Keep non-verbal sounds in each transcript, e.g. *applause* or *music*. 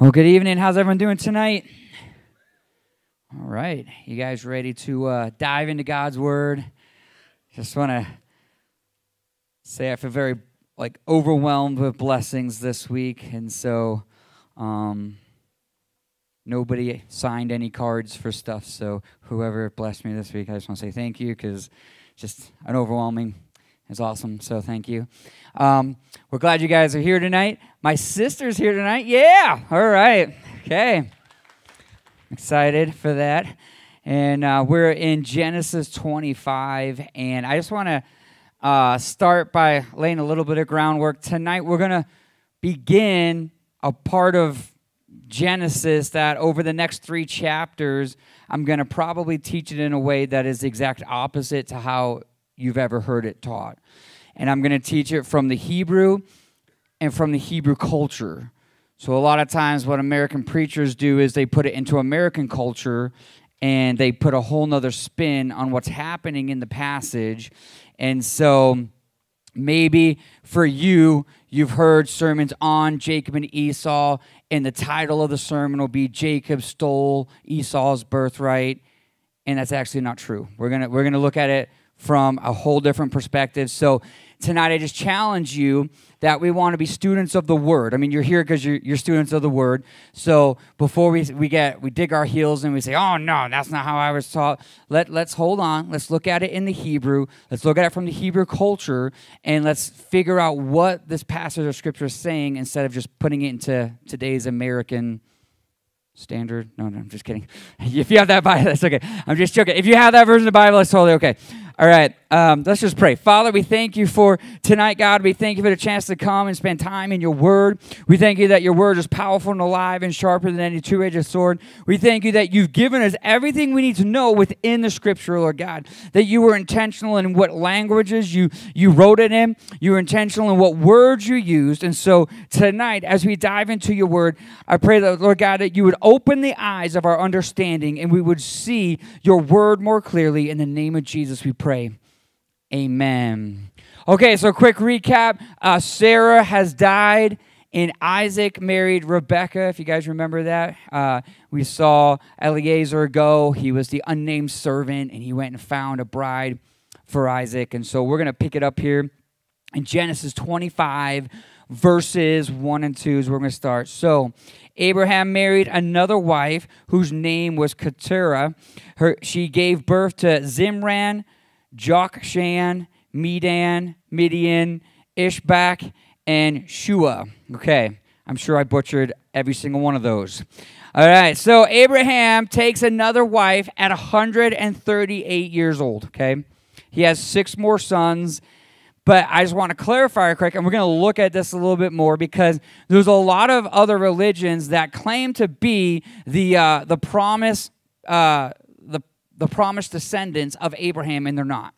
Well, good evening. How's everyone doing tonight? All right. You guys ready to uh, dive into God's Word? Just want to say I feel very like overwhelmed with blessings this week, and so um, nobody signed any cards for stuff. So whoever blessed me this week, I just want to say thank you because just an overwhelming is awesome. So thank you. Um, we're glad you guys are here tonight. My sister's here tonight. Yeah. All right. Okay. Excited for that. And uh, we're in Genesis 25. And I just want to uh, start by laying a little bit of groundwork. Tonight, we're going to begin a part of Genesis that over the next three chapters, I'm going to probably teach it in a way that is the exact opposite to how you've ever heard it taught and I'm going to teach it from the Hebrew and from the Hebrew culture. So, a lot of times, what American preachers do is they put it into American culture and they put a whole nother spin on what's happening in the passage. And so, maybe for you, you've heard sermons on Jacob and Esau, and the title of the sermon will be Jacob Stole Esau's Birthright. And that's actually not true. We're going to we're going to look at it from a whole different perspective. So, tonight I just challenge you that we want to be students of the word. I mean, you're here because you're, you're students of the word. So before we, we get we dig our heels and we say, oh no, that's not how I was taught. Let let's hold on. Let's look at it in the Hebrew. Let's look at it from the Hebrew culture and let's figure out what this passage of scripture is saying instead of just putting it into today's American standard. No, no, I'm just kidding. *laughs* If you have that Bible, that's okay. I'm just joking. If you have that version of the Bible, it's totally okay. All right, um, let's just pray. Father, we thank you for tonight, God. We thank you for the chance to come and spend time in your word. We thank you that your word is powerful and alive and sharper than any two edged sword. We thank you that you've given us everything we need to know within the scripture, Lord God. That you were intentional in what languages you, you wrote it in, you were intentional in what words you used. And so tonight, as we dive into your word, I pray that, Lord God, that you would open the eyes of our understanding and we would see your word more clearly. In the name of Jesus, we pray pray. Amen. Okay, so quick recap uh, Sarah has died, and Isaac married Rebecca, if you guys remember that. Uh, we saw Eliezer go. He was the unnamed servant, and he went and found a bride for Isaac. And so we're going to pick it up here in Genesis 25, verses 1 and 2 is where we're going to start. So Abraham married another wife whose name was Keturah. Her, she gave birth to Zimran, Jokshan, Medan, Midian, Ishbak, and Shua. Okay, I'm sure I butchered every single one of those. All right, so Abraham takes another wife at 138 years old. Okay, he has six more sons. But I just want to clarify quick, and we're going to look at this a little bit more because there's a lot of other religions that claim to be the uh, the promise uh, the promised descendants of Abraham, and they're not.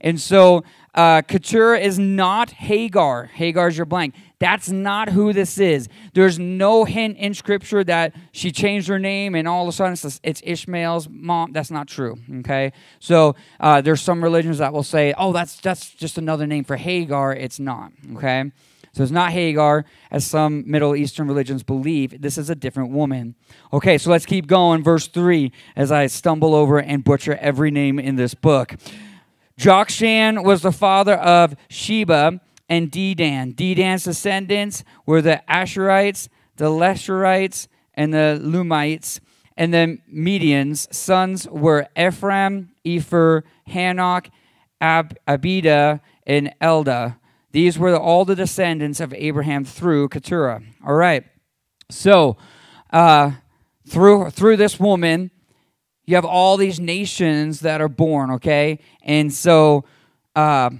And so uh, Keturah is not Hagar. Hagar's your blank. That's not who this is. There's no hint in Scripture that she changed her name and all of a sudden it's, Ishmael's mom. That's not true. Okay, so uh, there's some religions that will say, "Oh, that's that's just another name for Hagar." It's not. Okay, so it's not Hagar, as some Middle Eastern religions believe. This is a different woman. Okay, so let's keep going. Verse 3, as I stumble over and butcher every name in this book. Jokshan was the father of Sheba and Dedan. Dedan's descendants were the Asherites, the Lesherites, and the Lumites. And the Midian's sons were Ephraim, Epher, Hanoch, Ab- Abida, and Elda. These were all the descendants of Abraham through Keturah. All right. So, uh, through through this woman, you have all these nations that are born. Okay, and so, uh,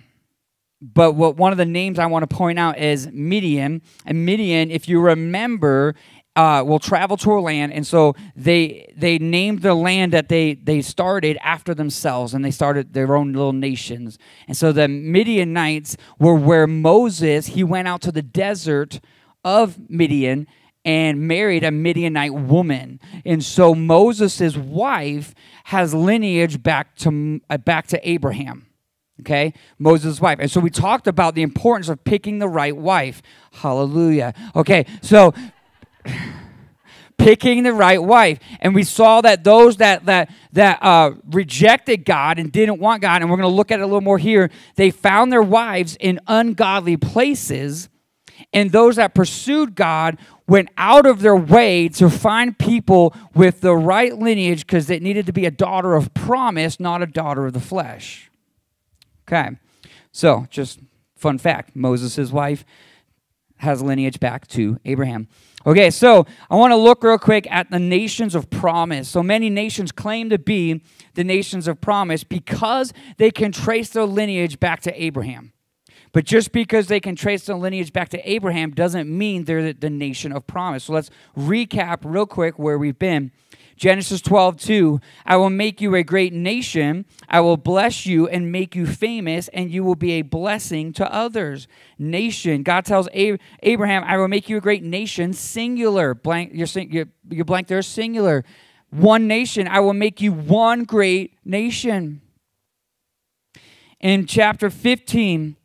but what one of the names I want to point out is Midian. And Midian, if you remember, uh, will travel to a land, and so they they named the land that they they started after themselves, and they started their own little nations. And so the Midianites were where Moses he went out to the desert of Midian and married a Midianite woman, and so Moses' wife has lineage back to uh, back to Abraham okay? Moses' wife. And so we talked about the importance of picking the right wife. Hallelujah. Okay so *laughs* picking the right wife. And we saw that those that that that uh, rejected God and didn't want God, and we're going to look at it a little more here. They found their wives in ungodly places, and those that pursued God went out of their way to find people with the right lineage because it needed to be a daughter of promise, not a daughter of the flesh. Okay, so just fun fact: Moses' wife has lineage back to Abraham. Okay, so I want to look real quick at the nations of promise. So many nations claim to be the nations of promise because they can trace their lineage back to Abraham. But just because they can trace their lineage back to Abraham doesn't mean they're the nation of promise. So let's recap real quick where we've been. Genesis 12, 2, I will make you a great nation. I will bless you and make you famous, and you will be a blessing to others. Nation. God tells Abraham, I will make you a great nation, singular. Blank, you're, you're, you're blank there, singular. One nation. I will make you one great nation. In chapter 15,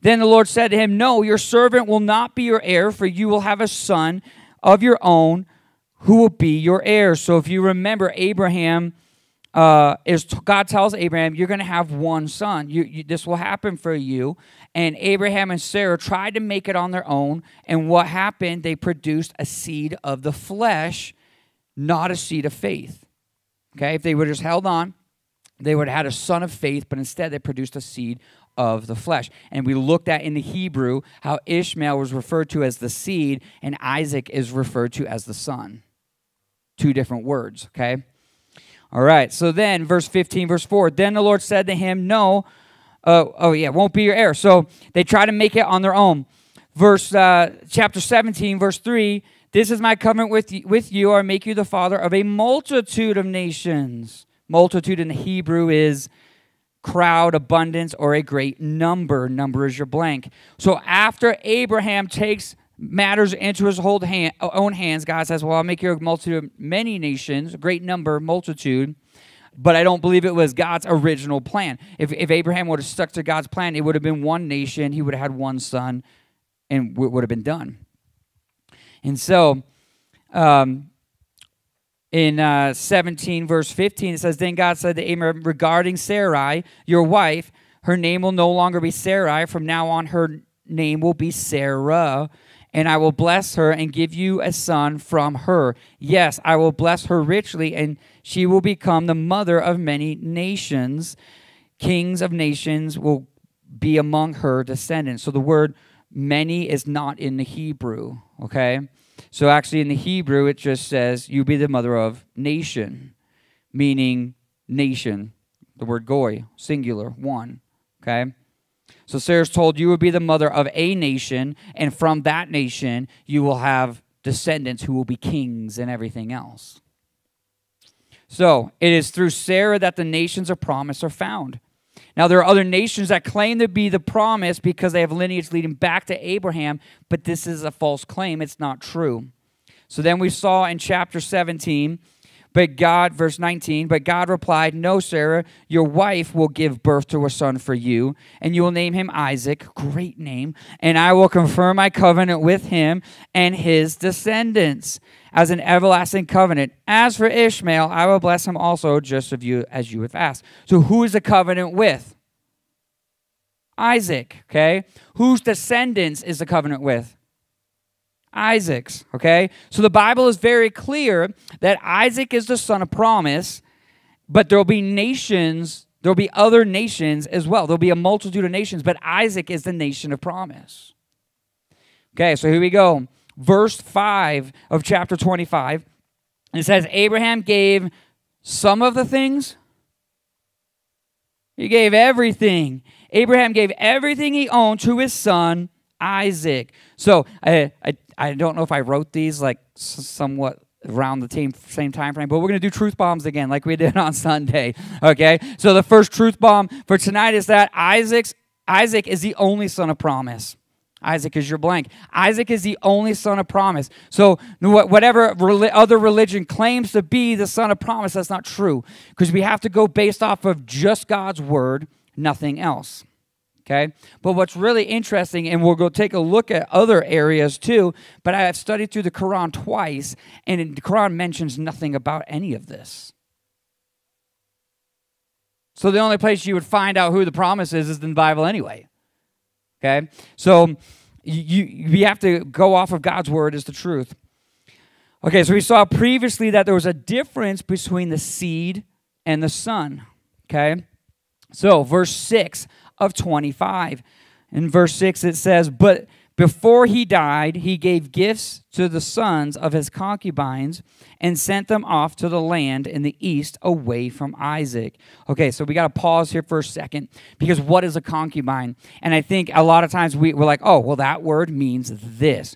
then the Lord said to him, No, your servant will not be your heir, for you will have a son of your own who will be your heir. So if you remember, Abraham uh, is God tells Abraham, you're going to have one son. You, you, this will happen for you. And Abraham and Sarah tried to make it on their own. And what happened? They produced a seed of the flesh, not a seed of faith. Okay, if they would have just held on, they would have had a son of faith, but instead they produced a seed of the flesh. And we looked at in the Hebrew how Ishmael was referred to as the seed and Isaac is referred to as the son two different words, okay? All right, so then, verse 15, verse 4 Then the Lord said to him, No, uh, oh yeah, won't be your heir. So they try to make it on their own. Verse, uh, chapter 17, verse 3 This is my covenant with you, with you, I make you the father of a multitude of nations. Multitude in the Hebrew is crowd, abundance, or a great number. Number is your blank. So after Abraham takes matters into his hand, own hands, God says, Well, I'll make you a multitude of many nations, a great number, multitude. But I don't believe it was God's original plan. If, if Abraham would have stuck to God's plan, it would have been one nation, he would have had one son, and it would have been done. And so, um, in uh, 17, verse 15, it says, Then God said to Abraham regarding Sarai, your wife, her name will no longer be Sarai. From now on, her name will be Sarah and I will bless her and give you a son from her. Yes, I will bless her richly, and she will become the mother of many nations. Kings of nations will be among her descendants. So the word many is not in the Hebrew, okay? So actually, in the Hebrew, it just says, you'll be the mother of nation, meaning nation. The word goy, singular, one, okay? So Sarah's told, You will be the mother of a nation, and from that nation you will have descendants who will be kings and everything else. So it is through Sarah that the nations of promise are found. Now, there are other nations that claim to be the promise because they have lineage leading back to Abraham, but this is a false claim. It's not true. So then we saw in chapter 17 but God, verse 19, but God replied, No, Sarah, your wife will give birth to a son for you, and you will name him Isaac, great name, and I will confirm my covenant with him and his descendants as an everlasting covenant. As for Ishmael, I will bless him also, just of you as you have asked. So who is the covenant with? Isaac, okay? Whose descendants is the covenant with? Isaac's, okay? So the Bible is very clear that Isaac is the son of promise, but there'll be nations, there'll be other nations as well. There'll be a multitude of nations, but Isaac is the nation of promise. Okay, so here we go. Verse 5 of chapter 25. It says, Abraham gave some of the things. He gave everything. Abraham gave everything he owned to his son Isaac. So I, I, I don't know if I wrote these like somewhat around the same, same time frame, but we're going to do truth bombs again like we did on *laughs* Sunday. Okay? So the first truth bomb for tonight is that Isaac's Isaac is the only son of promise. Isaac is your blank. Isaac is the only son of promise. So, whatever other religion claims to be the son of promise, that's not true. Because we have to go based off of just God's word, nothing else. Okay? But what's really interesting, and we'll go take a look at other areas too, but I have studied through the Quran twice, and the Quran mentions nothing about any of this. So the only place you would find out who the promise is is in the Bible anyway. Okay? So you, you have to go off of God's word as the truth. Okay, so we saw previously that there was a difference between the seed and the son. Okay? So, verse 6 of 25. In verse 6, it says, But before he died, he gave gifts to the sons of his concubines and sent them off to the land in the east away from Isaac. Okay, so we got to pause here for a second because what is a concubine? And I think a lot of times we, we're like, oh, well, that word means this.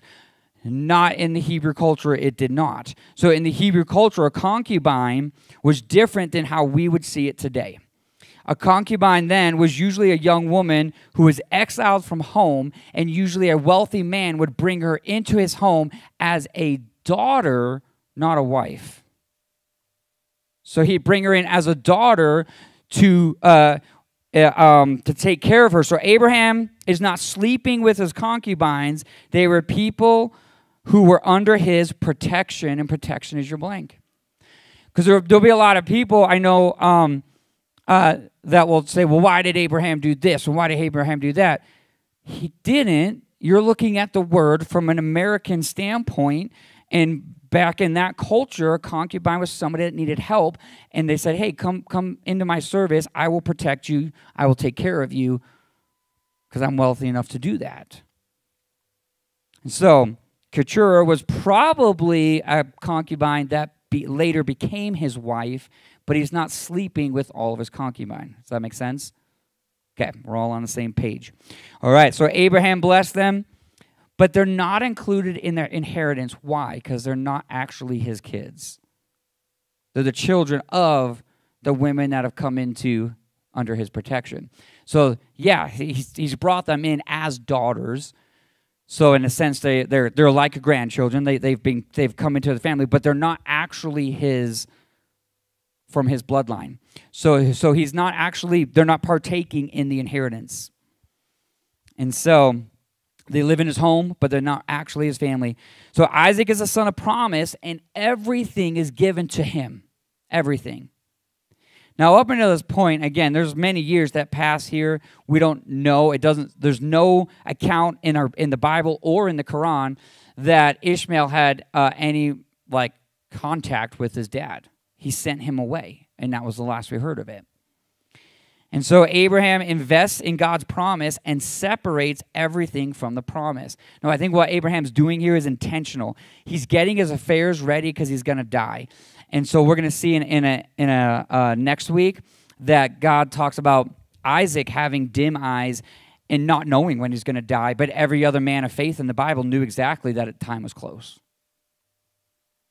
Not in the Hebrew culture, it did not. So in the Hebrew culture, a concubine was different than how we would see it today. A concubine then was usually a young woman who was exiled from home, and usually a wealthy man would bring her into his home as a daughter, not a wife. So he'd bring her in as a daughter to uh, uh, um, to take care of her. So Abraham is not sleeping with his concubines; they were people who were under his protection, and protection is your blank. Because there, will be a lot of people I know. Um, uh, that will say, well, why did Abraham do this? And why did Abraham do that? He didn't. You're looking at the word from an American standpoint. And back in that culture, a concubine was somebody that needed help. And they said, hey, come, come into my service. I will protect you. I will take care of you because I'm wealthy enough to do that. And so, Keturah was probably a concubine that be, later became his wife but he's not sleeping with all of his concubine. Does that make sense? Okay, we're all on the same page. All right, so Abraham blessed them, but they're not included in their inheritance. Why? Because they're not actually his kids. They're the children of the women that have come into under his protection. So, yeah, he's, he's brought them in as daughters. So, in a sense, they, they're, they're like grandchildren. They, they've, been, they've come into the family, but they're not actually his from his bloodline. So, so he's not actually, they're not partaking in the inheritance. And so they live in his home, but they're not actually his family. So Isaac is a son of promise, and everything is given to him. Everything. Now, up until this point, again, there's many years that pass here. We don't know. It doesn't. There's no account in our in the Bible or in the Quran that Ishmael had uh, any like contact with his dad he sent him away. And that was the last we heard of it. And so Abraham invests in God's promise and separates everything from the promise. Now, I think what Abraham's doing here is intentional. He's getting his affairs ready because he's going to die. And so we're going to see in, in a, in a uh, next week that God talks about Isaac having dim eyes and not knowing when he's going to die, but every other man of faith in the Bible knew exactly that time was close.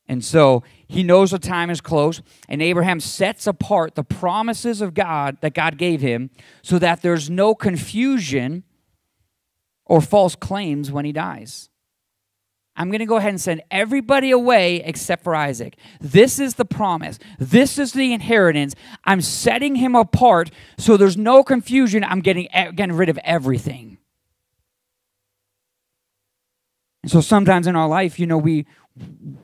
And so he knows the time is close, and Abraham sets apart the promises of God that God gave him so that there's no confusion or false claims when he dies. I'm going to go ahead and send everybody away except for Isaac. This is the promise. This is the inheritance. I'm setting him apart so there's no confusion. I'm getting, getting rid of everything. And so sometimes in our life, you know, we,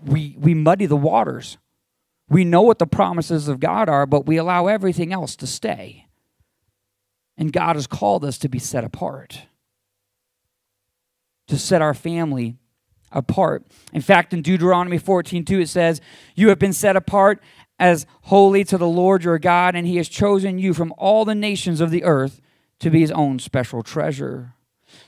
we, we muddy the waters. We know what the promises of God are, but we allow everything else to stay. And God has called us to be set apart, to set our family apart. In fact, in Deuteronomy 14 2, it says, You have been set apart as holy to the Lord your God, and he has chosen you from all the nations of the earth to be his own special treasure.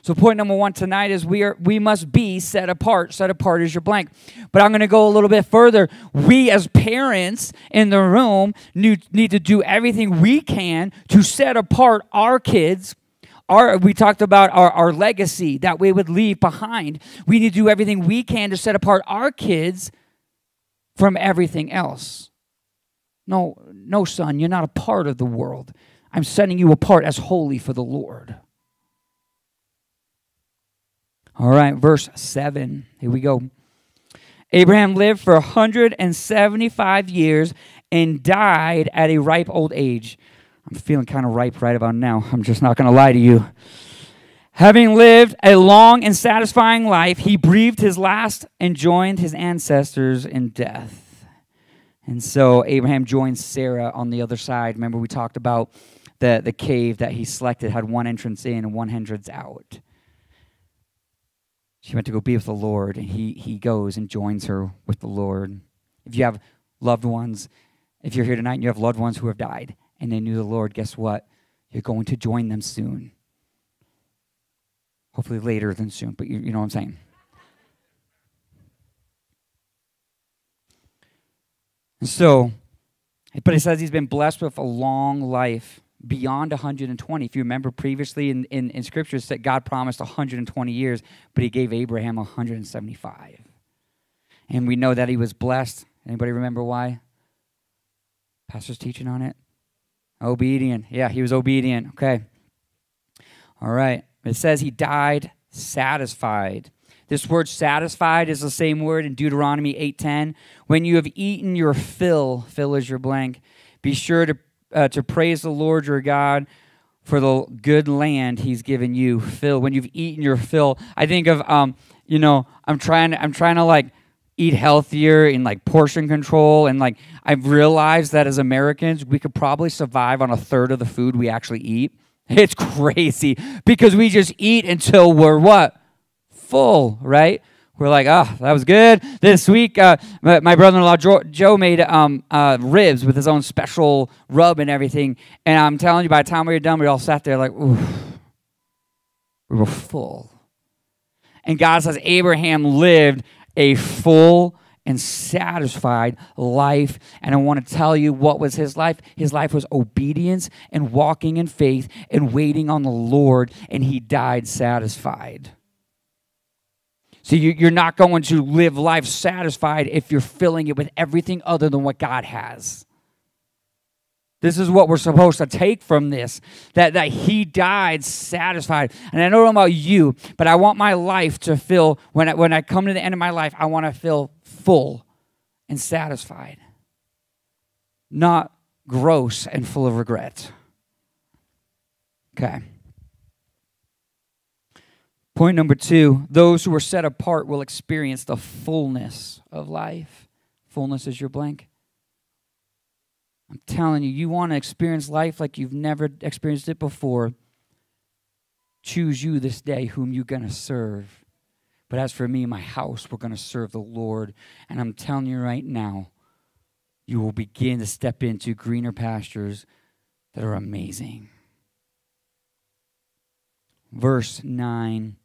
So point number one tonight is we are we must be set apart. Set apart is your blank. But I'm going to go a little bit further. We as parents in the room need, need to do everything we can to set apart our kids. Our, we talked about our, our legacy that we would leave behind. We need to do everything we can to set apart our kids from everything else. No, no, son, you're not a part of the world. I'm setting you apart as holy for the Lord. All right, verse 7. Here we go. Abraham lived for 175 years and died at a ripe old age. I'm feeling kind of ripe right about now. I'm just not going to lie to you. Having lived a long and satisfying life, he breathed his last and joined his ancestors in death. And so Abraham joined Sarah on the other side. Remember, we talked about the, the cave that he selected had one entrance in and one entrance out. She went to go be with the Lord, and he, he goes and joins her with the Lord. If you have loved ones, if you're here tonight and you have loved ones who have died and they knew the Lord, guess what? You're going to join them soon. Hopefully later than soon, but you, you know what I'm saying. And so, but it says he's been blessed with a long life beyond 120. If you remember previously in, in, in scriptures that God promised 120 years, but he gave Abraham 175. And we know that he was blessed. Anybody remember why? Pastor's teaching on it. Obedient. Yeah, he was obedient. Okay. All right. It says he died satisfied. This word satisfied is the same word in Deuteronomy 8:10. When you have eaten your fill, fill is your blank. Be sure to uh, to praise the Lord your God for the good land he's given you. Fill when you've eaten your fill. I think of um, you know, I'm trying I'm trying to like eat healthier in like portion control and like I've realized that as Americans, we could probably survive on a third of the food we actually eat. *laughs* It's crazy because we just eat until we're what? Full, right? We're like, oh, that was good. This week, uh, my brother-in-law Joe made um, uh, ribs with his own special rub and everything. And I'm telling you, by the time we were done, we all sat there like, we were full. And God says Abraham lived a full and satisfied life. And I want to tell you what was his life. His life was obedience and walking in faith and waiting on the Lord, and he died satisfied. See, you're not going to live life satisfied if you're filling it with everything other than what God has. This is what we're supposed to take from this that, that He died satisfied. And I don't know about you, but I want my life to feel, when I, when I come to the end of my life, I want to feel full and satisfied, not gross and full of regret. Okay. Point number two those who are set apart will experience the fullness of life. Fullness is your blank. I'm telling you, you want to experience life like you've never experienced it before. Choose you this day whom you're going to serve. But as for me and my house, we're going to serve the Lord. And I'm telling you right now, you will begin to step into greener pastures that are amazing. Verse 9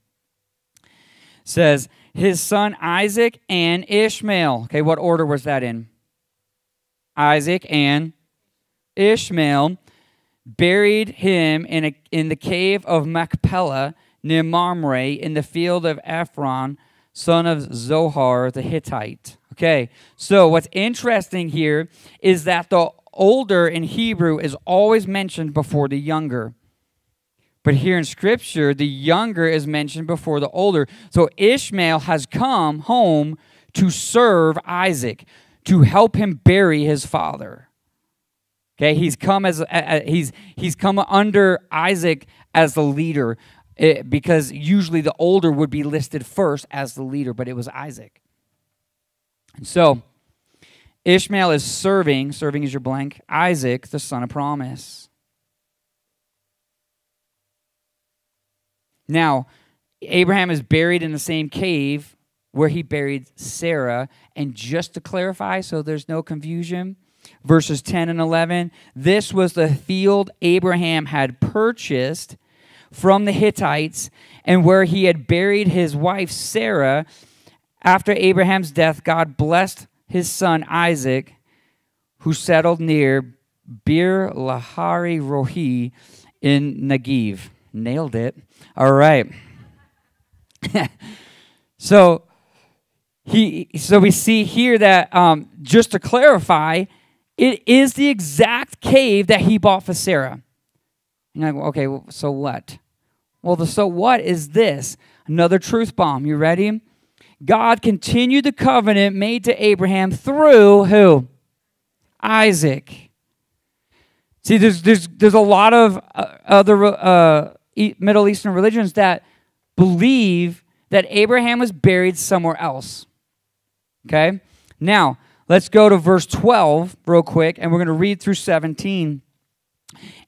says his son Isaac and Ishmael. Okay, what order was that in? Isaac and Ishmael buried him in, a, in the cave of Machpelah near Mamre in the field of Ephron, son of Zohar the Hittite. Okay, so what's interesting here is that the older in Hebrew is always mentioned before the younger. But here in Scripture, the younger is mentioned before the older. So Ishmael has come home to serve Isaac, to help him bury his father. Okay, he's come as uh, he's he's come under Isaac as the leader it, eh, because usually the older would be listed first as the leader, but it was Isaac. And so Ishmael is serving, serving is your blank, Isaac, the son of promise. Now, Abraham is buried in the same cave where he buried Sarah. And just to clarify, so there's no confusion, verses 10 and 11, this was the field Abraham had purchased from the Hittites and where he had buried his wife Sarah. After Abraham's death, God blessed his son Isaac, who settled near Bir Lahai Roi in Negev. Nailed it. All right. *laughs* so he so we see here that um, just to clarify, it is the exact cave that he bought for Sarah. You're like, okay, so what? Well, the so what is this? Another truth bomb. You ready? God continued the covenant made to Abraham through who? Isaac. See, there's, there's, there's a lot of uh, other uh, Middle Eastern religions that believe that Abraham was buried somewhere else. Okay? Now, let's go to verse 12 real quick, and we're going to read through 17.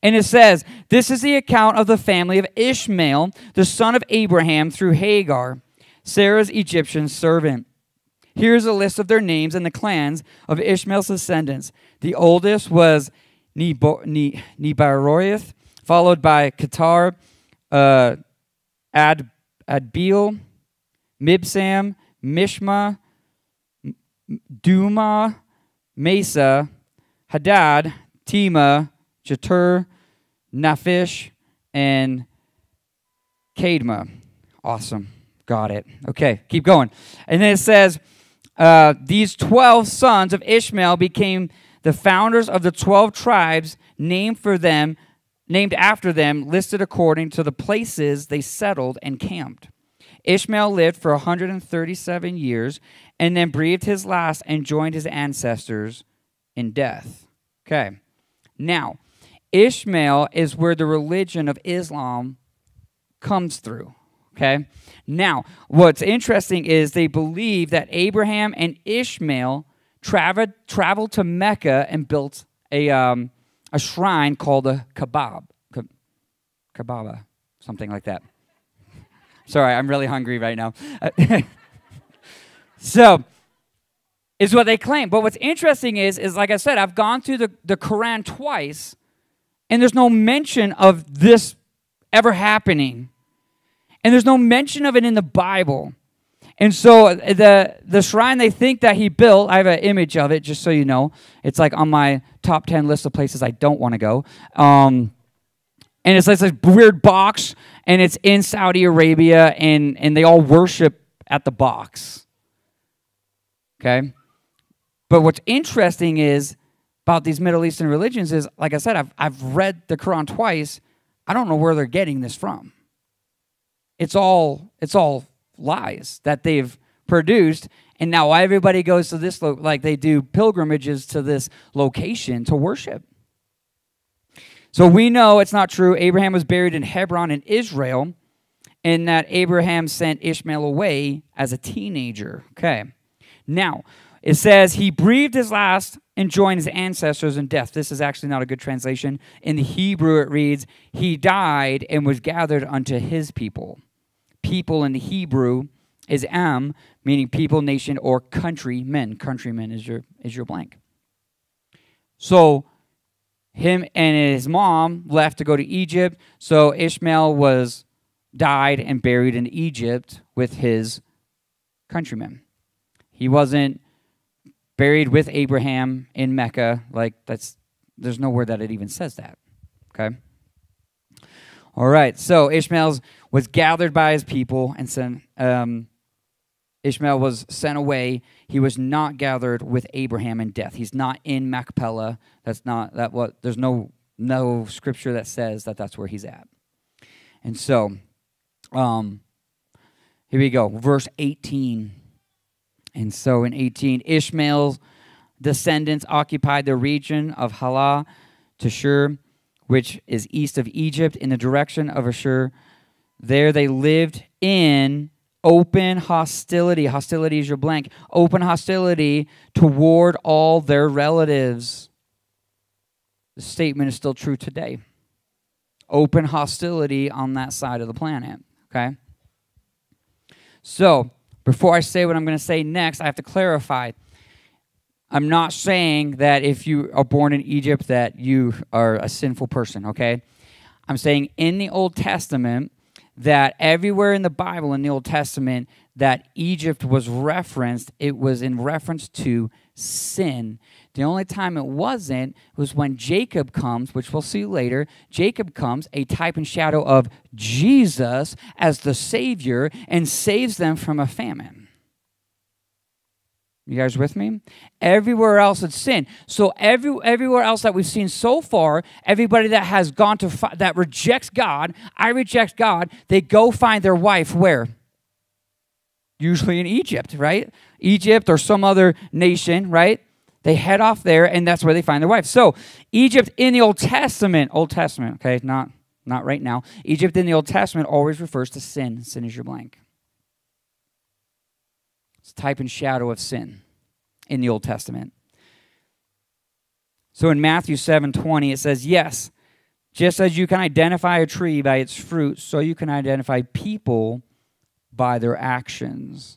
And it says, This is the account of the family of Ishmael, the son of Abraham, through Hagar, Sarah's Egyptian servant. Here's a list of their names and the clans of Ishmael's descendants. The oldest was Nebaroth, followed by Kedar, uh, Ad, Adbeel, Mibsam, Mishma, Dumah, Mesa, Hadad, Tema, Jetur, Naphish, and Kadma. Awesome. Got it. Okay, keep going. And then it says, uh, These 12 sons of Ishmael became the founders of the 12 tribes named for them named after them listed according to the places they settled and camped. Ishmael lived for 137 years and then breathed his last and joined his ancestors in death. Okay. Now ishmael is where the religion of islam comes through. Okay. Now what's interesting is they believe that abraham and ishmael traveled, traveled to Mecca and built a, um, a shrine called a kebab. Kababa, something like that. *laughs* Sorry, I'm really hungry right now. *laughs* so, is what they claim. But what's interesting is, is like I said, I've gone through the, the Quran twice, and there's no mention of this ever happening. And there's no mention of it in the Bible. And so uh, the the shrine they think that he built, I have an image of it just so you know. It's like on my top 10 list of places I don't want to go. Um, and it's like this weird box and it's in Saudi Arabia and and they all worship at the box. Okay? But what's interesting is about these Middle Eastern religions is like I said I've I've read the Quran twice. I don't know where they're getting this from. It's all it's all lies that they've produced. And now everybody goes to this lo- like they do pilgrimages to this location to worship. So we know it's not true. Abraham was buried in hebron in israel and that abraham sent ishmael away as a teenager. Okay. Now it says he breathed his last and joined his ancestors in death. This is actually not a good translation. In the hebrew it reads he died and was gathered unto his people people in the Hebrew is am, meaning people, nation, or countrymen. Countrymen is your is your blank. So him and his mom left to go to Egypt. So Ishmael was died and buried in Egypt with his countrymen. He wasn't buried with Abraham in Mecca. Like that's there's nowhere that it even says that. Okay. All right. So Ishmael's was gathered by his people and sent. Um, Ishmael was sent away. He was not gathered with Abraham in death. He's not in Machpelah. That's not that what. There's no no scripture that says that that's where he's at. And so, um, here we go, verse 18. And so in 18, Ishmael's descendants occupied the region of Halah, to Shur, which is east of Egypt, in the direction of Ashur there they lived in open hostility. Hostility is your blank. Open hostility toward all their relatives. The statement is still true today. Open hostility on that side of the planet. Okay? So, before I say what I'm going to say next, I have to clarify. I'm not saying that if you are born in Egypt that you are a sinful person, okay? I'm saying in the Old Testament, that everywhere in the Bible in the Old Testament that Egypt was referenced, it was in reference to sin. The only time it wasn't was when Jacob comes, which we'll see later. Jacob comes, a type and shadow of Jesus as the Savior, and saves them from a famine. You guys with me? Everywhere else it's sin. So every everywhere else that we've seen so far, everybody that has gone to fi- that rejects God, I reject God, they go find their wife where? Usually in Egypt, right? Egypt or some other nation, right? They head off there, and that's where they find their wife. So, Egypt in the Old Testament, Old Testament, okay, not not right now. Egypt in the Old Testament always refers to sin. Sin is your blank. It's type and shadow of sin in the Old Testament. So in Matthew 7:20 it says, "Yes, just as you can identify a tree by its fruit, so you can identify people by their actions."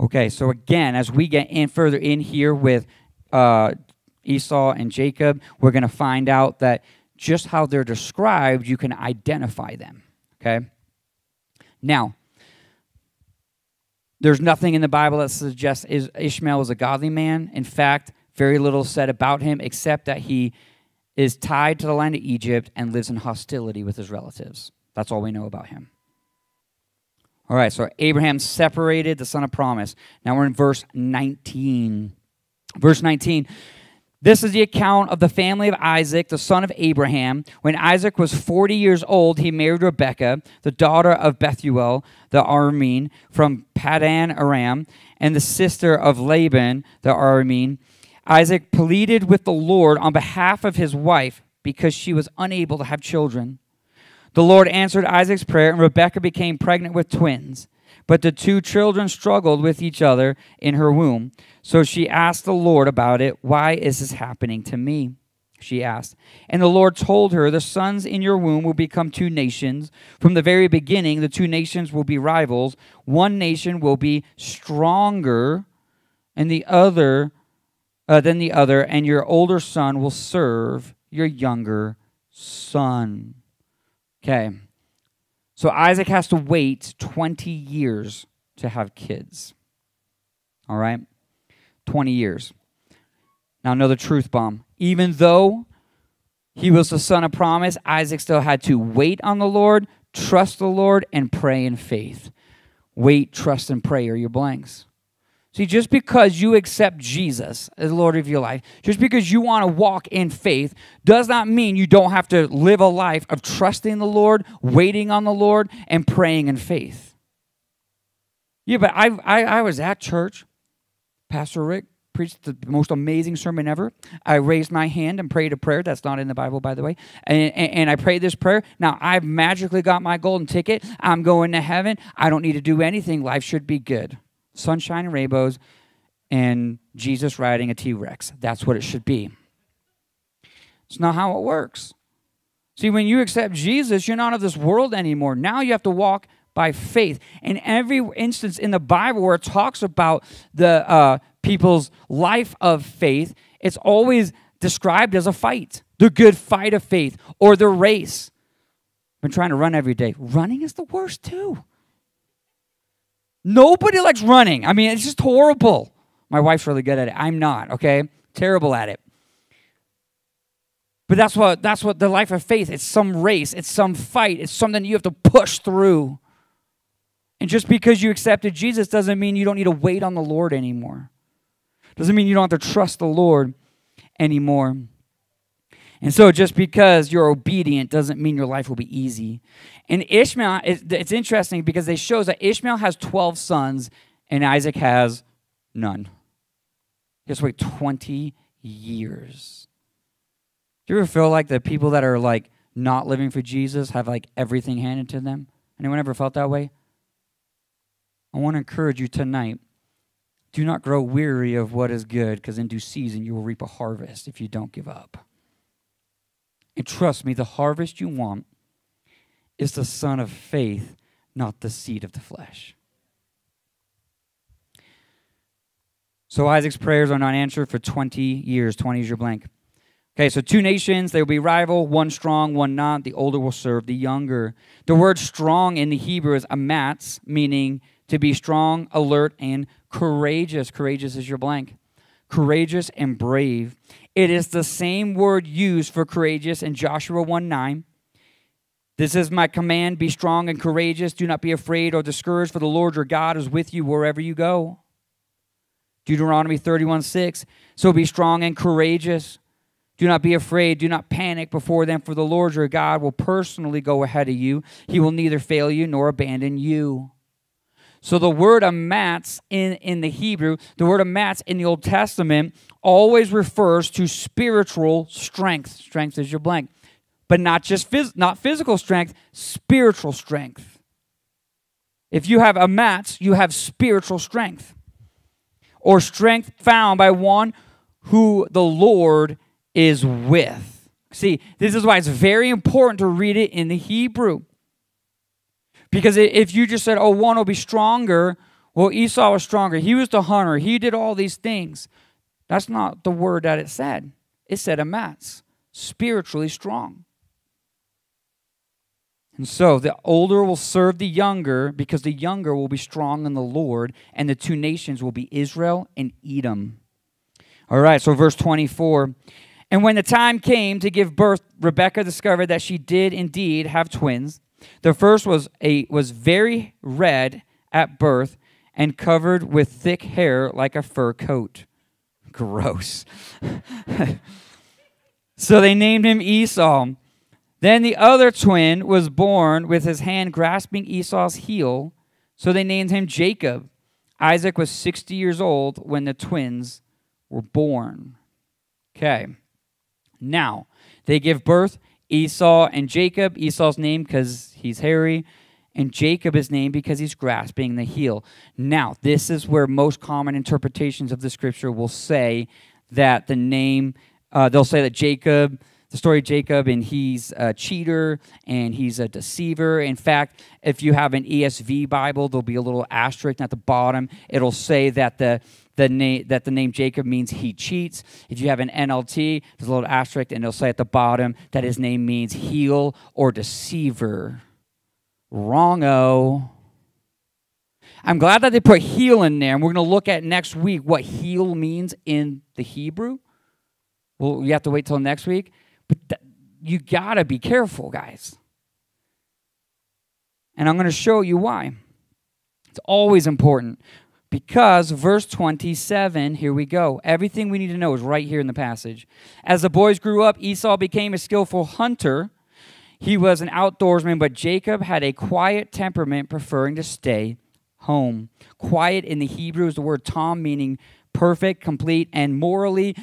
Okay, so again, as we get in further in here with uh, Esau and Jacob, we're going to find out that just how they're described, you can identify them. Okay? Now, there's nothing in the Bible that suggests Ishmael was a godly man. In fact, very little is said about him except that he is tied to the land of Egypt and lives in hostility with his relatives. That's all we know about him. All right, so Abraham separated the son of promise. Now we're in verse 19. Verse 19 this is the account of the family of Isaac, the son of Abraham. When Isaac was 40 years old, he married Rebekah, the daughter of Bethuel, the Aramean, from Padan Aram, and the sister of Laban, the Aramean. Isaac pleaded with the Lord on behalf of his wife because she was unable to have children. The Lord answered Isaac's prayer, and Rebekah became pregnant with twins. But the two children struggled with each other in her womb. So she asked the Lord about it. Why is this happening to me? She asked. And the Lord told her, The sons in your womb will become two nations. From the very beginning, the two nations will be rivals. One nation will be stronger and the other uh, than the other, and your older son will serve your younger son. Okay. So Isaac has to wait 20 years to have kids. All right? 20 years. Now, another truth bomb. Even though he was the son of promise, Isaac still had to wait on the Lord, trust the Lord, and pray in faith. Wait, trust, and pray are your blanks. See, just because you accept Jesus as Lord of your life, just because you want to walk in faith, does not mean you don't have to live a life of trusting the Lord, waiting on the Lord, and praying in faith. Yeah, but I, I, I was at church. Pastor Rick preached the most amazing sermon ever. I raised my hand and prayed a prayer. That's not in the Bible, by the way. And, and, and, I prayed this prayer. Now, I've magically got my golden ticket. I'm going to heaven. I don't need to do anything. Life should be good sunshine and rainbows, and Jesus riding a T Rex. That's what it should be. It's not how it works. See, when you accept Jesus, you're not of this world anymore. Now you have to walk by faith. In every instance in the Bible where it talks about the uh, people's life of faith, it's always described as a fight the good fight of faith or the race. I've been trying to run every day. Running is the worst, too. Nobody likes running. I mean, it's just horrible. My wife's really good at it. I'm not, okay? Terrible at it. But that's what that's what the life of faith, it's some race, it's some fight, it's something you have to push through. And just because you accepted Jesus doesn't mean you don't need to wait on the Lord anymore. Doesn't mean you don't have to trust the Lord anymore. And so, just because you're obedient doesn't mean your life will be easy. And Ishmael, it's interesting because it shows that Ishmael has 12 sons and Isaac has none. Just wait 20 years. Do you ever feel like the people that are like not living for Jesus have like everything handed to them? Anyone ever felt that way? I want to encourage you tonight. Do not grow weary of what is good, because in due season you will reap a harvest if you don't give up. And trust me, the harvest you want is the son of faith, not the seed of the flesh. So Isaac's prayers are not answered for 20 years. 20 is your blank. Okay, so two nations, they will be rival, one strong, one not. The older will serve the younger. The word strong in the Hebrew is amatz, meaning to be strong, alert, and courageous. Courageous is your blank. Courageous and brave. It is the same word used for courageous in Joshua 1 9. This is my command be strong and courageous. Do not be afraid or discouraged, for the Lord your God is with you wherever you go. Deuteronomy 31 6. So be strong and courageous. Do not be afraid. Do not panic before them, for the Lord your God will personally go ahead of you. He will neither fail you nor abandon you. So the word amatz in, in the Hebrew, the word amatz in the Old Testament always refers to spiritual strength. Strength is your blank. But not just phys- not physical strength, spiritual strength. If you have amatz, you have spiritual strength. Or strength found by one who the Lord is with. See, this is why it's very important to read it in the Hebrew. Because if you just said, oh, one will be stronger, well, Esau was stronger. He was the hunter. He did all these things. That's not the word that it said. It said "A amatz, spiritually strong. And so the older will serve the younger because the younger will be strong in the Lord, and the two nations will be Israel and Edom. All right, so verse 24. And when the time came to give birth, Rebekah discovered that she did indeed have twins. The first was a was very red at birth and covered with thick hair like a fur coat. *laughs* Gross. *laughs* so they named him Esau. Then the other twin was born with his hand grasping Esau's heel, so they named him Jacob. Isaac was 60 years old when the twins were born. Okay. Now, they give birth Esau and Jacob. Esau's name because he's hairy, and Jacob is named because he's grasping the heel. Now, this is where most common interpretations of the scripture will say that the name, uh, they'll say that Jacob, the story of Jacob, and he's a cheater and he's a deceiver. In fact, if you have an ESV Bible, there'll be a little asterisk at the bottom. It'll say that the the name that the name Jacob means he cheats. If you have an NLT, there's a little asterisk, and it'll say at the bottom that his name means heel or deceiver. Wrongo. I'm glad that they put heel in there, and we're going to look at next week what heel means in the Hebrew. Well, you have to wait till next week, but th- you got to be careful, guys. And I'm going to show you why. It's always important. Because verse 27, here we go. Everything we need to know is right here in the passage. As the boys grew up, Esau became a skillful hunter. He was an outdoorsman, but Jacob had a quiet temperament, preferring to stay home. Quiet in the Hebrew is the word tom, meaning perfect, complete, and morally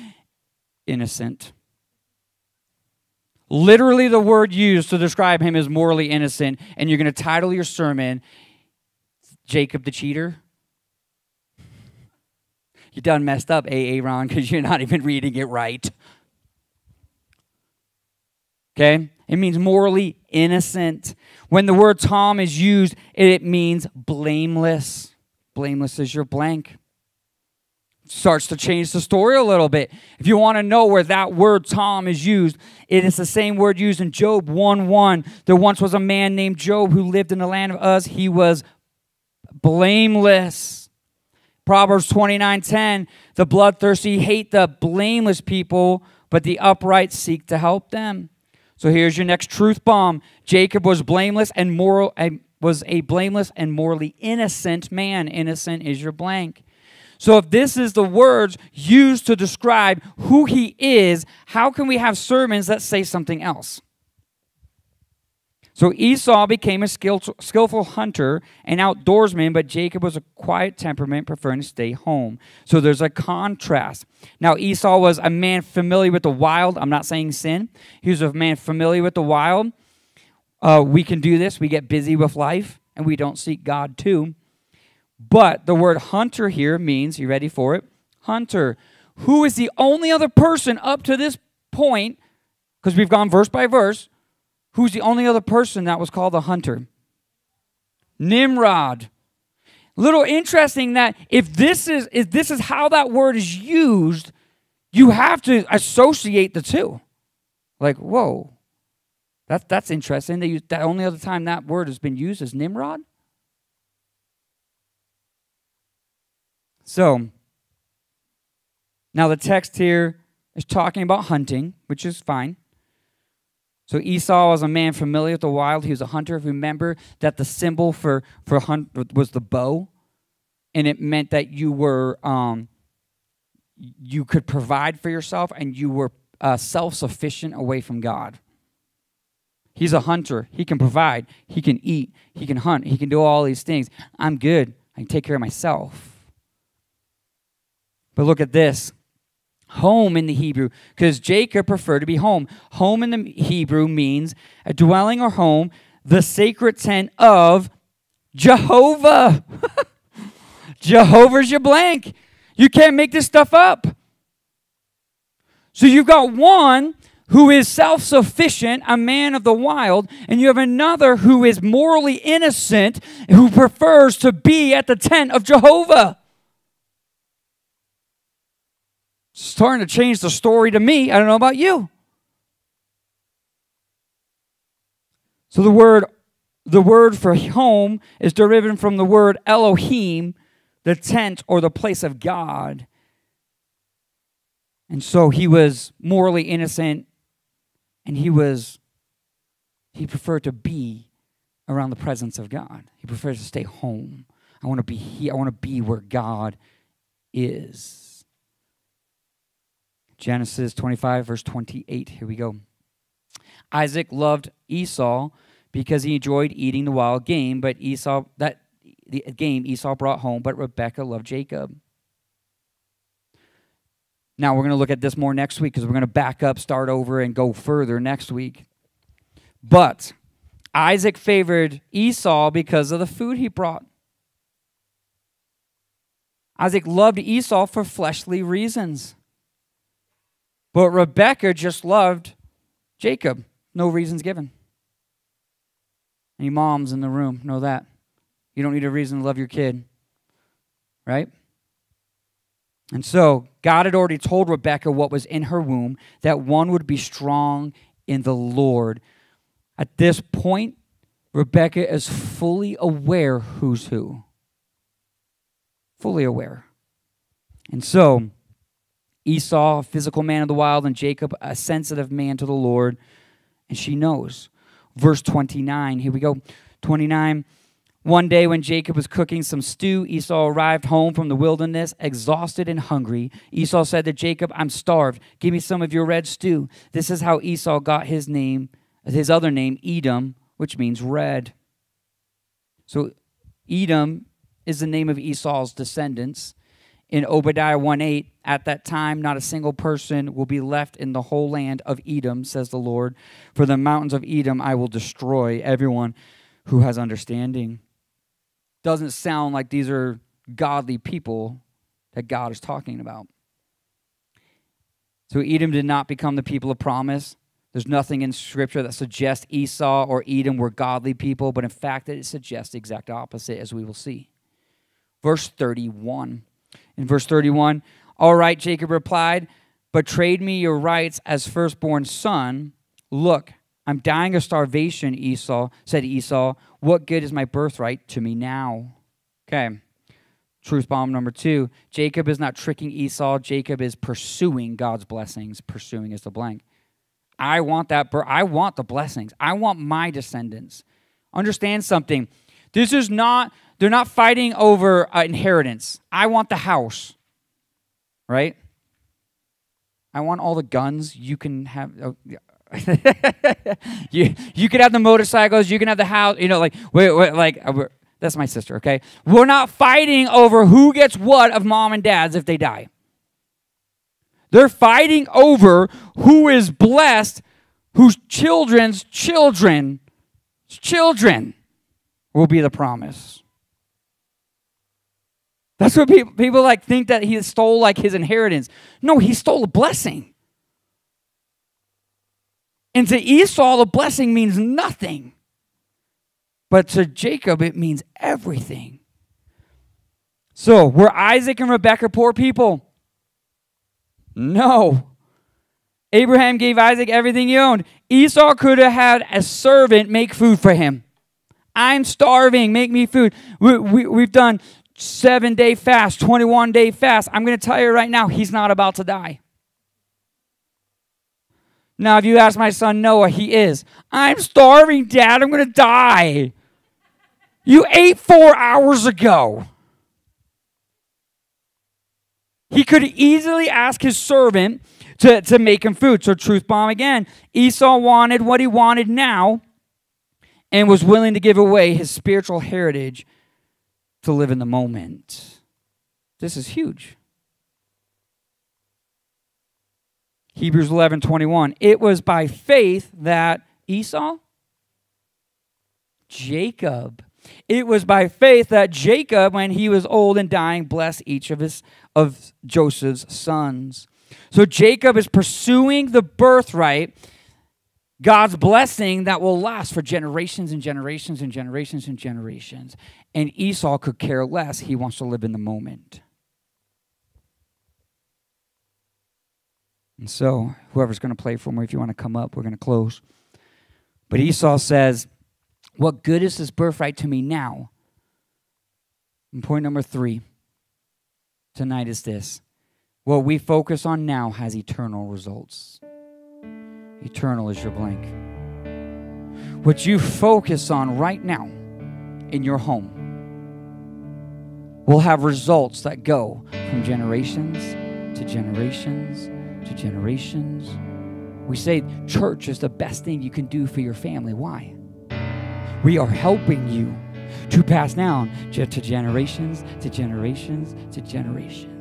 innocent. Literally, the word used to describe him is morally innocent, and you're going to title your sermon Jacob the Cheater you done messed up, AA Ron, because you're not even reading it right. Okay? It means morally innocent. When the word Tom is used, it means blameless. Blameless is your blank. Starts to change the story a little bit. If you want to know where that word Tom is used, it is the same word used in Job 1 1. There once was a man named Job who lived in the land of Uz. He was blameless. Proverbs 29:10, the bloodthirsty hate the blameless people, but the upright seek to help them. So here's your next truth bomb. Jacob was blameless and moral was a blameless and morally innocent man. Innocent is your blank. So if this is the words used to describe who he is, how can we have sermons that say something else? So Esau became a skillful hunter and outdoorsman, but Jacob was a quiet temperament, preferring to stay home. So there's a contrast. Now, Esau was a man familiar with the wild. I'm not saying sin. He was a man familiar with the wild. Uh, we can do this. We get busy with life, and we don't seek God too. But the word hunter here means, you ready for it? Hunter. Who is the only other person up to this point, because we've gone verse by verse, Who's the only other person that was called a hunter? Nimrod. Little interesting that if this is if this is how that word is used, you have to associate the two. Like, whoa, that's that's interesting. They use, the only other time that word has been used is Nimrod. So now the text here is talking about hunting, which is fine. So Esau was a man familiar with the wild. He was a hunter. If you remember that the symbol for, for hunt was the bow, and it meant that you were um, you could provide for yourself and you were uh, self-sufficient away from God. He's a hunter. He can provide. He can eat. He can hunt. He can do all these things. I'm good. I can take care of myself. But look at this home in the Hebrew, because Jacob preferred to be home. Home in the Hebrew means a dwelling or home, the sacred tent of Jehovah. *laughs* Jehovah's your blank. You can't make this stuff up. So you've got one who is self sufficient, a man of the wild, and you have another who is morally innocent, who prefers to be at the tent of Jehovah. Starting to change the story to me. I don't know about you. So the word the word for home is derived from the word Elohim, the tent or the place of God. And so he was morally innocent and he was he preferred to be around the presence of God. He preferred to stay home. I want to be here. I want to be where God is. Genesis 25, verse 28. Here we go. Isaac loved Esau because he enjoyed eating the wild game, but Esau, that the game Esau brought home, but Rebekah loved Jacob. Now we're going to look at this more next week because we're going to back up, start over, and go further next week. But Isaac favored Esau because of the food he brought. Isaac loved Esau for fleshly reasons. But Rebecca just loved Jacob. No reasons given. Any moms in the room know that. You don't need a reason to love your kid, right? And so God had already told Rebecca what was in her womb, that one would be strong in the Lord. At this point, Rebecca is fully aware who's who. Fully aware. And so, Esau, a physical man of the wild, and Jacob, a sensitive man to the Lord. And she knows. Verse 29, here we go. 29. One day when Jacob was cooking some stew, Esau arrived home from the wilderness, exhausted and hungry. Esau said to Jacob, I'm starved. Give me some of your red stew. This is how Esau got his name, his other name, Edom, which means red. So Edom is the name of Esau's descendants in Obadiah 1:8, at that time not a single person will be left in the whole land of Edom, says the Lord. For the mountains of Edom I will destroy everyone who has understanding. Doesn't sound like these are godly people that God is talking about. So Edom did not become the people of promise. There's nothing in scripture that suggests Esau or Edom were godly people, but in fact it suggests the exact opposite as we will see. Verse 31. In verse 31, all right, Jacob replied, but trade me your rights as firstborn son. Look, I'm dying of starvation, Esau, said Esau. What good is my birthright to me now? Okay. Truth bomb number two Jacob is not tricking Esau. Jacob is pursuing God's blessings. Pursuing is the blank. I want that. I want the blessings. I want my descendants. Understand something. This is not they're not fighting over uh, inheritance. I want the house, right? I want all the guns. You can have. Oh, *laughs* you you can have the motorcycles. You can have the house. You know, like wait, wait like uh, that's my sister. Okay, we're not fighting over who gets what of mom and dad's if they die. They're fighting over who is blessed, whose children's children, children will be the promise. That's what people, people like think that he stole like his inheritance. No, he stole a blessing. And to Esau, the blessing means nothing. But to Jacob, it means everything. So, were Isaac and Rebekah poor people? No. Abraham gave Isaac everything he owned. Esau could have had a servant make food for him. I'm starving, make me food. We, we, we've done seven day fast, 21 day fast. I'm going to tell you right now, he's not about to die. Now, if you ask my son Noah, he is. I'm starving, Dad. I'm going to die. You ate four hours ago. He could easily ask his servant to, to make him food. So, truth bomb again. Esau wanted what he wanted now and was willing to give away his spiritual heritage to live in the moment. This is huge. Hebrews 11 21. It was by faith that Esau, Jacob, it was by faith that Jacob, when he was old and dying, blessed each of his of Joseph's sons. So Jacob is pursuing the birthright, God's blessing that will last for generations and generations and generations and generations. And Esau could care less. He wants to live in the moment. And so, whoever's going to play for me, if you want to come up, we're going to close. But Esau says, What good is this birthright to me now? And point number three tonight is this what we focus on now has eternal results. Eternal is your blank. What you focus on right now in your home will have results that go from generations to generations to generations. We say church is the best thing you can do for your family. Why? We are helping you to pass down to generations, to generations, to generations.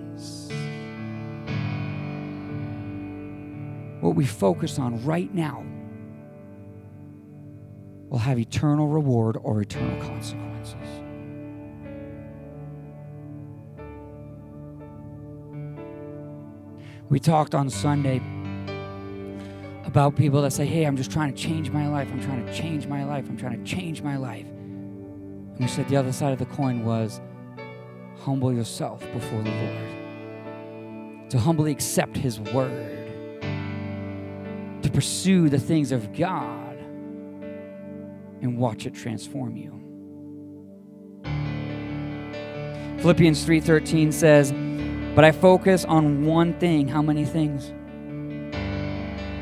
What we focus on right now will have eternal reward or eternal consequences. We talked on Sunday about people that say, Hey, I'm just trying to change my life. I'm trying to change my life. I'm trying to change my life. And we said the other side of the coin was humble yourself before the Lord, to humbly accept His word, to pursue the things of God and watch it transform you. Philippians 3:13 says, but I focus on one thing. How many things?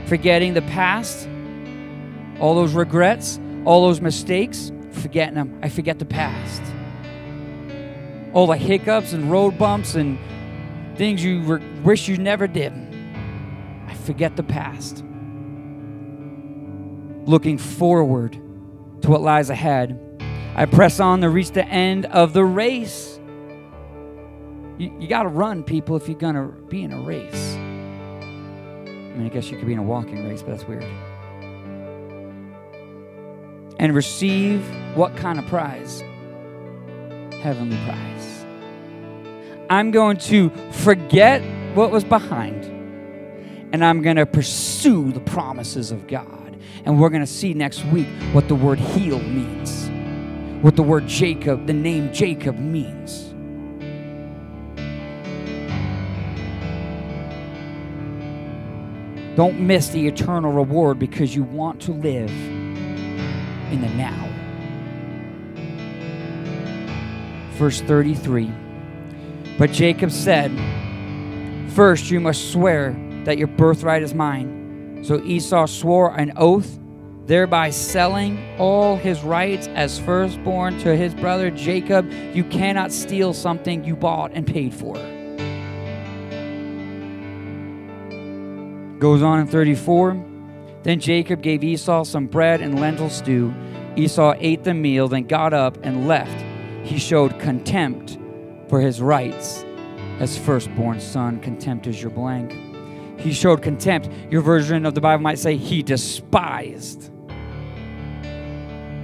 Forgetting the past, all those regrets, all those mistakes, forgetting them. I forget the past. All the hiccups and road bumps and things you re- wish you never did. I forget the past. Looking forward to what lies ahead, I press on to reach the end of the race you, you got to run, people, if you're going to be in a race. I mean, I guess you could be in a walking race, but that's weird. And receive what kind of prize? Heavenly prize. I'm going to forget what was behind, and I'm going to pursue the promises of God. And we're going to see next week what the word heel means, what the word Jacob, the name Jacob means. Don't miss the eternal reward because you want to live in the now. Verse 33 But Jacob said, First you must swear that your birthright is mine. So Esau swore an oath, thereby selling all his rights as firstborn to his brother Jacob. You cannot steal something you bought and paid for. Goes on in 34. Then Jacob gave Esau some bread and lentil stew. Esau ate the meal, then got up and left. He showed contempt for his rights as firstborn son. Contempt is your blank. He showed contempt. Your version of the Bible might say he despised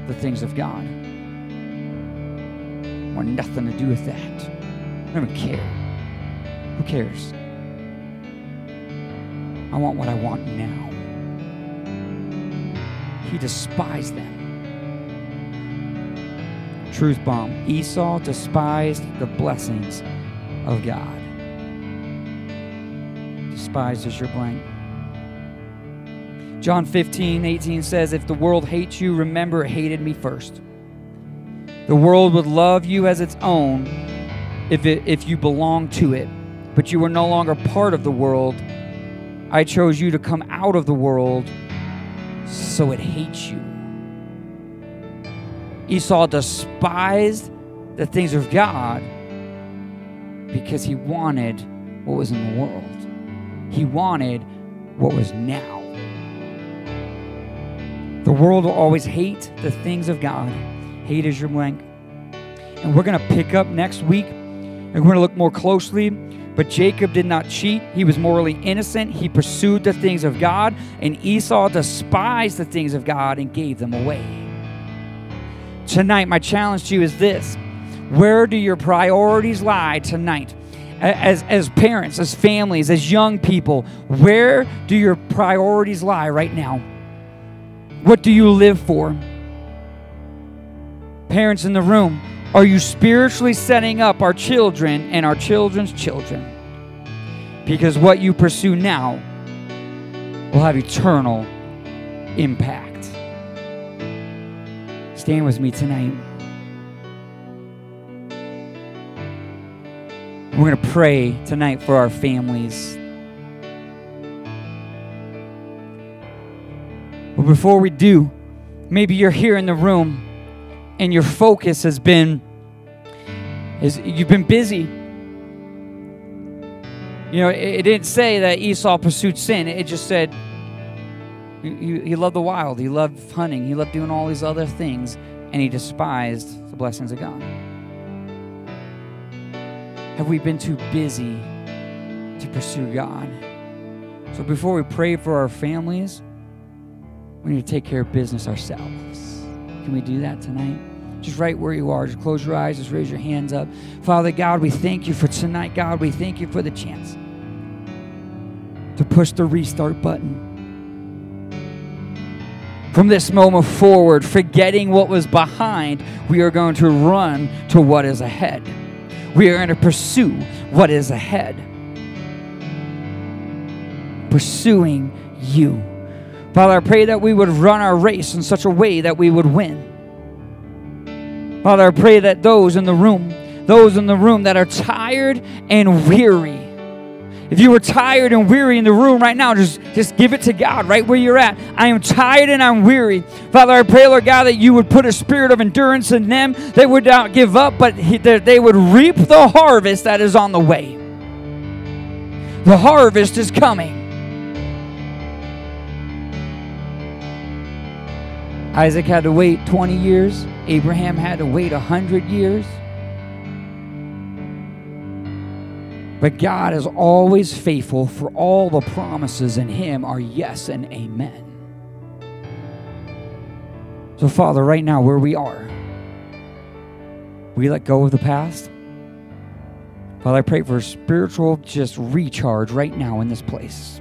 the things of God. Want nothing to do with that. I don't care. Who cares? I want what I want now. He despised them. Truth bomb. Esau despised the blessings of God. Despised is your blank. John 15, 18 says, If the world hates you, remember it hated me first. The world would love you as its own if, it, if you belong to it, but you are no longer part of the world I chose you to come out of the world so it hates you. Esau despised the things of God because he wanted what was in the world. He wanted what was now. The world will always hate the things of God. Hate is your blank. And we're going to pick up next week and we're going to look more closely. But Jacob did not cheat. He was morally innocent. He pursued the things of God. And Esau despised the things of God and gave them away. Tonight, my challenge to you is this Where do your priorities lie tonight? As, as parents, as families, as young people, where do your priorities lie right now? What do you live for? Parents in the room, are you spiritually setting up our children and our children's children? Because what you pursue now will have eternal impact. Stand with me tonight. We're going to pray tonight for our families. But before we do, maybe you're here in the room and your focus has been is you've been busy. You know, it, it didn't say that Esau pursued sin. It just said he, he loved the wild. He loved hunting. He loved doing all these other things, and he despised the blessings of God. Have we been too busy to pursue God? So before we pray for our families, we need to take care of business ourselves. Can we do that tonight? Just right where you are. Just close your eyes. Just raise your hands up. Father God, we thank you for tonight. God, we thank you for the chance to push the restart button. From this moment forward, forgetting what was behind, we are going to run to what is ahead. We are going to pursue what is ahead. Pursuing you. Father, I pray that we would run our race in such a way that we would win. Father, I pray that those in the room, those in the room that are tired and weary, if you were tired and weary in the room right now, just, just give it to God right where you're at. I am tired and I'm weary. Father, I pray, Lord God, that you would put a spirit of endurance in them. They would not give up, but they would reap the harvest that is on the way. The harvest is coming. Isaac had to wait 20 years. Abraham had to wait 100 years. But God is always faithful, for all the promises in Him are yes and amen. So, Father, right now, where we are, we let go of the past. Father, I pray for spiritual just recharge right now in this place.